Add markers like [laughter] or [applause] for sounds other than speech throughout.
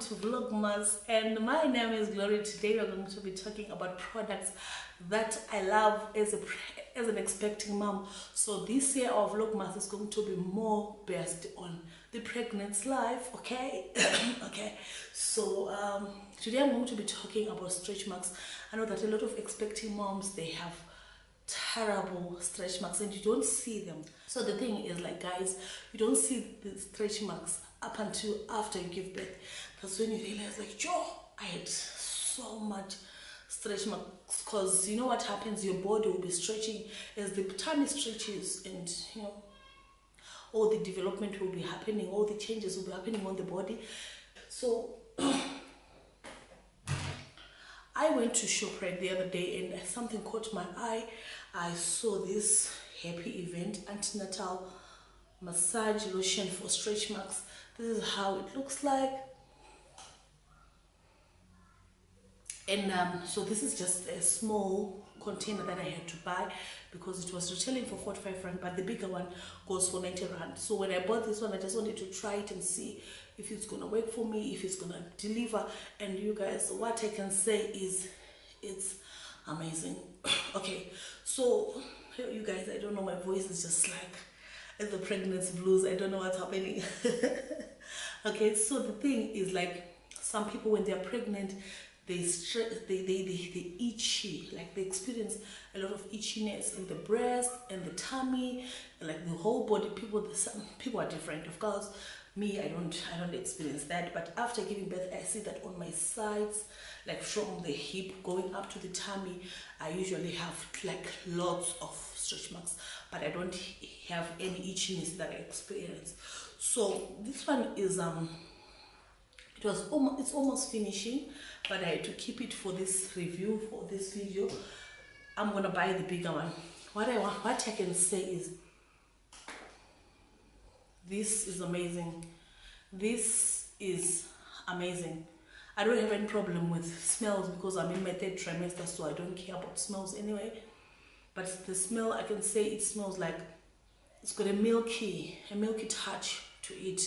to Vlogmas and my name is Glory. Today we're going to be talking about products that I love as a as an expecting mom. So this year our Vlogmas is going to be more based on the pregnancy life, okay? [coughs] okay. So um, today I'm going to be talking about stretch marks. I know that a lot of expecting moms they have terrible stretch marks and you don't see them. So the thing is like guys, you don't see the stretch marks up until after you give birth. That's when you realize like, Joe, I had so much stretch marks because you know what happens, your body will be stretching as the tummy stretches and you know all the development will be happening, all the changes will be happening on the body. So [clears throat] I went to ShopRite the other day and something caught my eye. I saw this happy event antenatal massage lotion for stretch marks. This is how it looks like. And um, so this is just a small container that I had to buy because it was retailing for 45 rand but the bigger one goes for 90 rand. So when I bought this one I just wanted to try it and see if it's gonna work for me if it's gonna deliver. And you guys what I can say is it's amazing. [coughs] Okay so you guys I don't know my voice is just like the pregnancy blues i don't know what's happening. [laughs] Okay so the thing is like some people when they're pregnant they they, they they they itchy. Like they experience a lot of itchiness in the breast and the tummy like the whole body. People some people are different of course me i don't i don't experience that but after giving birth i see that on my sides like from the hip going up to the tummy i usually have like lots of stretch marks but i don't have any itchiness that i experience. So this one is um it was almost it's almost finishing but i had to keep it for this review for this video. I'm gonna buy the bigger one. What i want what i can say is this is amazing. This is amazing. I don't have any problem with smells because i'm in my third trimester so i don't care about smells anyway. But the smell i can say it smells like it's got a milky a milky touch to it.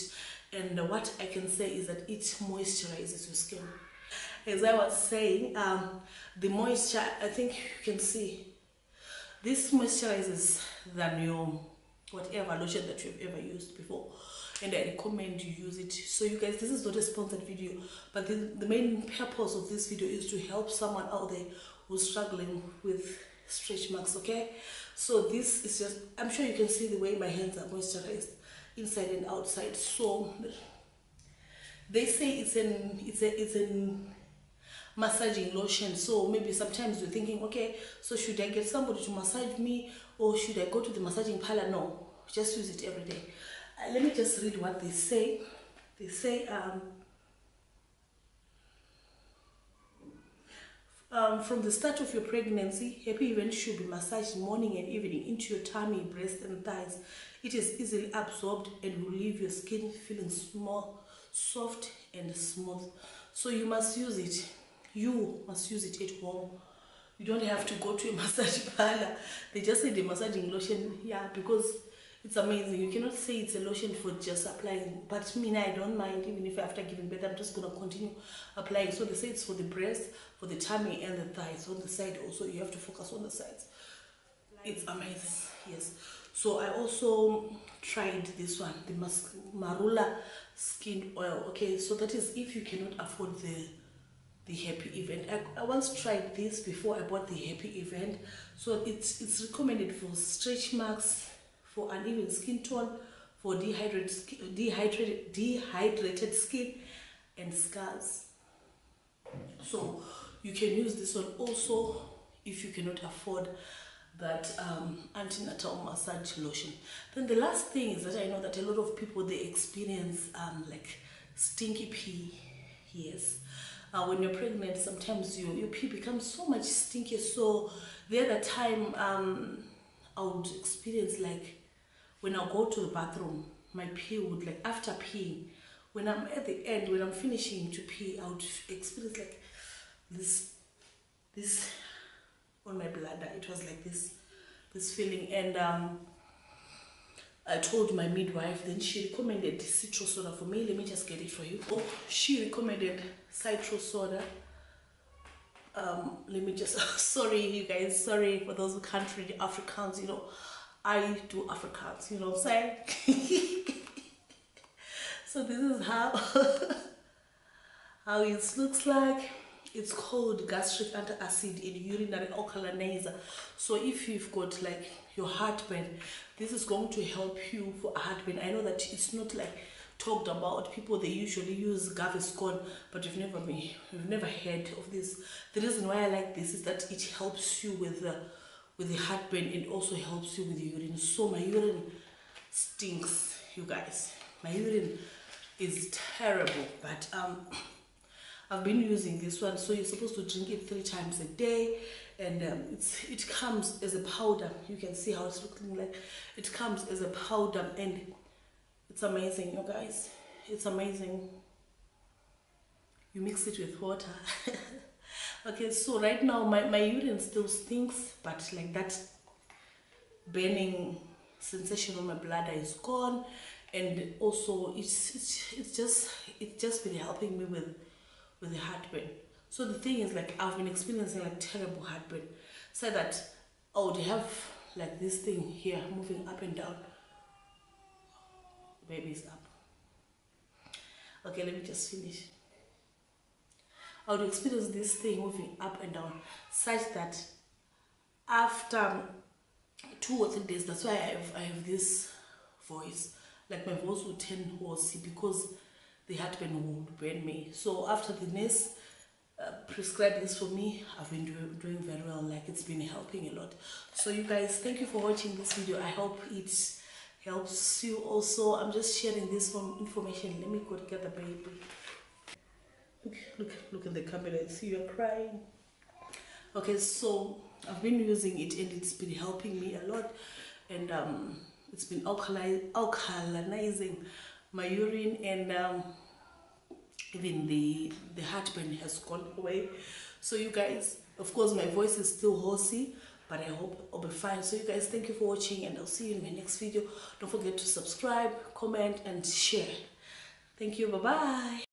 And what i can say is that it moisturizes your skin. As i was saying um, the moisture i think you can see this moisturizes than your whatever lotion that you've ever used before and I recommend you use it. So you guys, this is not a sponsored video, but the, the main purpose of this video is to help someone out there who's struggling with stretch marks, okay? So this is just, I'm sure you can see the way my hands are moisturized inside and outside. So they say it's an, it's a, it's an massaging lotion. So maybe sometimes you're thinking, okay, so should I get somebody to massage me or should I go to the massaging parlor? No, just use it every day. Uh, let me just read what they say. They say, um, um, from the start of your pregnancy, happy event should be massaged morning and evening into your tummy, breast, and thighs. It is easily absorbed and will leave your skin feeling small, soft, and smooth. So you must use it. You must use it at home. You don't have to go to a [laughs] massage parlor. They just say the massaging lotion, yeah, because it's amazing. You cannot say it's a lotion for just applying. But me i don't mind. Even if after giving birth i'm just going to continue applying. So they say it's for the breast for the tummy and the thighs. On the side also you have to focus on the sides. It's amazing yes. So i also tried this one the marula skin oil. Okay so that is if you cannot afford the the happy event I, I once tried this before i bought the happy event so it's it's recommended for stretch marks for uneven skin tone, for dehydrated, dehydrated, dehydrated skin, and scars. So you can use this one also if you cannot afford that um, antenatal massage lotion. Then the last thing is that I know that a lot of people they experience um, like stinky pee. Yes. Uh, when you're pregnant, sometimes your, your pee becomes so much stinky. So the other time um, I would experience like when I go to the bathroom, my pee would like after peeing, when I'm at the end, when I'm finishing to pee, I would experience like this, this on my bladder. It was like this, this feeling. And um, I told my midwife, then she recommended Citro-Soda for me. Let me just get it for you. Oh, she recommended Citro-Soda. Um, let me just, [laughs] sorry, you guys, sorry for those who can't read Afrikaans, you know, I do Afrikaans, you know what I'm saying? [laughs] so this is how, [laughs] how it looks like it's called gastric antacid and urinary alkalinizer so if you've got like your heartburn this is going to help you for heartburn. I know that it's not like talked about. People they usually use gaviscon but you've never been you've never heard of this. The reason why i like this is that it helps you with the with the heartburn. And also helps you with urine. So my urine stinks you guys. My urine is terrible but um I've been using this one. So you're supposed to drink it three times a day. And um, it's, it comes as a powder. You can see how it's looking like. It comes as a powder and it's amazing, you guys. It's amazing. You mix it with water. [laughs] okay, so right now my, my urine still stinks, but like that burning sensation on my bladder is gone. And also it's, it's, it's just, it's just been helping me with with the heartburn. So the thing is like I've been experiencing like terrible heartburn. So that I would have like this thing here moving up and down. Baby's up. Okay, let me just finish. I would experience this thing moving up and down such that after two or three days, that's why I have, I have this voice. Like my voice will turn hoarse because the heartburn would burn me. So after the nurse uh, prescribed this for me, I've been do doing very well. Like it's been helping a lot. So you guys, thank you for watching this video. I hope it helps you also. I'm just sharing this from information. Let me go get the baby. Look, look, look at the camera. I see you're crying. Okay, so I've been using it and it's been helping me a lot. And um, it's been alkali alkalinizing my urine and um, even the the heartburn has gone away. So you guys of course my voice is still hoarse but i hope i'll be fine. So you guys thank you for watching and i'll see you in my next video. Don't forget to subscribe comment and share. Thank you. Bye bye